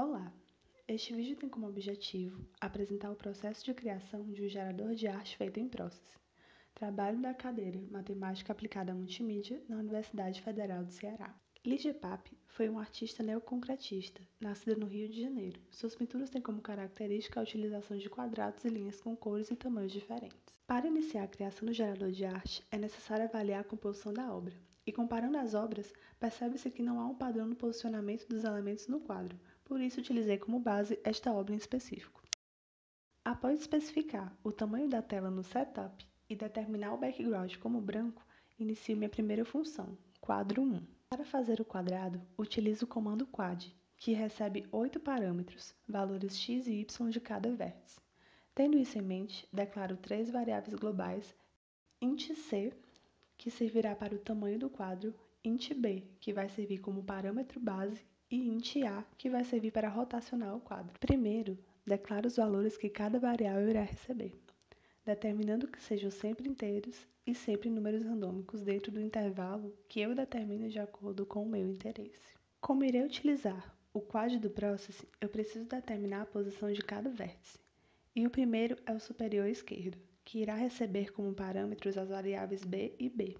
Olá! Este vídeo tem como objetivo apresentar o processo de criação de um gerador de arte feito em Process, trabalho da cadeira Matemática Aplicada Multimídia na Universidade Federal do Ceará. Lígia Pape foi uma artista neoconcretista, nascida no Rio de Janeiro. Suas pinturas têm como característica a utilização de quadrados e linhas com cores e tamanhos diferentes. Para iniciar a criação do gerador de arte, é necessário avaliar a composição da obra, e comparando as obras, percebe-se que não há um padrão no posicionamento dos elementos no quadro, por isso utilizei como base esta obra em específico. Após especificar o tamanho da tela no setup e determinar o background como branco, inicio minha primeira função, quadro 1. Para fazer o quadrado, utilizo o comando quad, que recebe oito parâmetros, valores x e y de cada vértice. Tendo isso em mente, declaro três variáveis globais, int c, que servirá para o tamanho do quadro, int b, que vai servir como parâmetro base, e int a, que vai servir para rotacionar o quadro. Primeiro, declaro os valores que cada variável irá receber, determinando que sejam sempre inteiros e sempre números randômicos dentro do intervalo que eu determino de acordo com o meu interesse. Como irei utilizar o quad do process, eu preciso determinar a posição de cada vértice. E o primeiro é o superior esquerdo, que irá receber como parâmetros as variáveis b e b.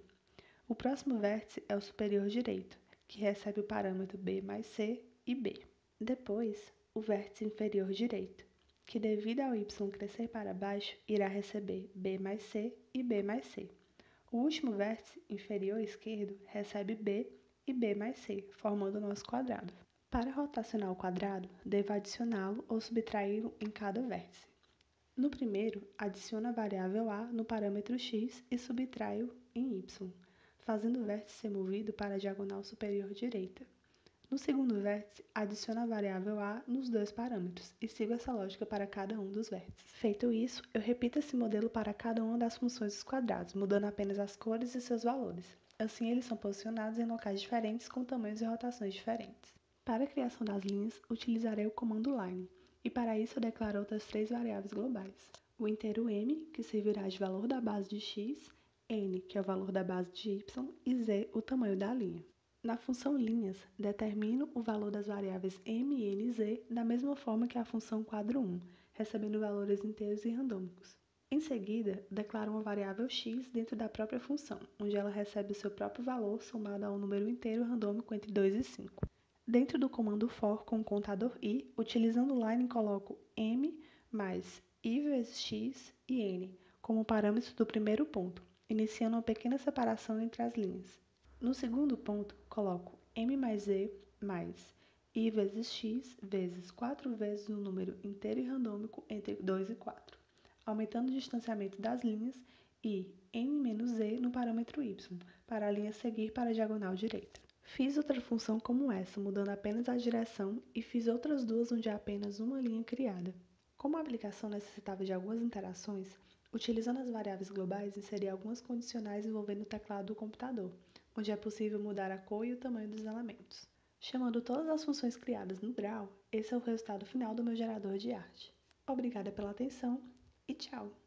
O próximo vértice é o superior direito, que recebe o parâmetro b mais c e b. Depois, o vértice inferior direito, que devido ao y crescer para baixo, irá receber b mais c e b mais c. O último vértice inferior esquerdo recebe b e b mais c, formando o nosso quadrado. Para rotacionar o quadrado, devo adicioná-lo ou subtraí-lo em cada vértice. No primeiro, adiciono a variável a no parâmetro x e subtraio em y, fazendo o vértice ser movido para a diagonal superior direita. No segundo vértice, adiciono a variável a nos dois parâmetros e sigo essa lógica para cada um dos vértices. Feito isso, eu repito esse modelo para cada uma das funções dos quadrados, mudando apenas as cores e seus valores. Assim, eles são posicionados em locais diferentes com tamanhos e rotações diferentes. Para a criação das linhas, utilizarei o comando line, e para isso eu declaro outras três variáveis globais. O inteiro m, que servirá de valor da base de x, n, que é o valor da base de y, e z, o tamanho da linha. Na função linhas, determino o valor das variáveis m, n e z da mesma forma que a função quadro 1, recebendo valores inteiros e randômicos. Em seguida, declaro uma variável x dentro da própria função, onde ela recebe o seu próprio valor somado a um número inteiro randômico entre 2 e 5. Dentro do comando for com o contador i, utilizando o line coloco m mais i vezes x e n como parâmetros do primeiro ponto, iniciando uma pequena separação entre as linhas. No segundo ponto, coloco m mais e mais i vezes x vezes 4 vezes o número inteiro e randômico entre 2 e 4, aumentando o distanciamento das linhas e m menos e no parâmetro y, para a linha seguir para a diagonal direita. Fiz outra função como essa, mudando apenas a direção, e fiz outras duas onde há apenas uma linha criada. Como a aplicação necessitava de algumas interações, utilizando as variáveis globais, inseri algumas condicionais envolvendo o teclado do computador, onde é possível mudar a cor e o tamanho dos elementos. Chamando todas as funções criadas no Brawl, esse é o resultado final do meu gerador de arte. Obrigada pela atenção e tchau!